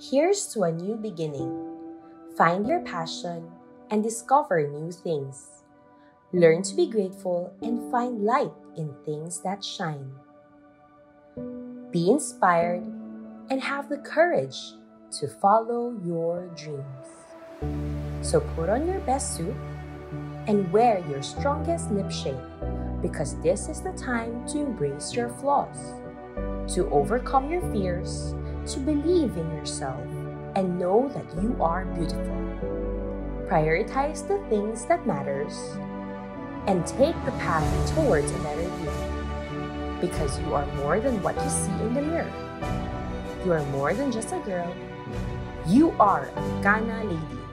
Here's to a new beginning. Find your passion and discover new things. Learn to be grateful and find light in things that shine. Be inspired and have the courage to follow your dreams. So put on your best suit and wear your strongest lip shade because this is the time to embrace your flaws, to overcome your fears, to believe in yourself, and know that you are beautiful. Prioritize the things that matters and take the path towards a better you. Because you are more than what you see in the mirror. You are more than just a girl. You are a Mikana lady.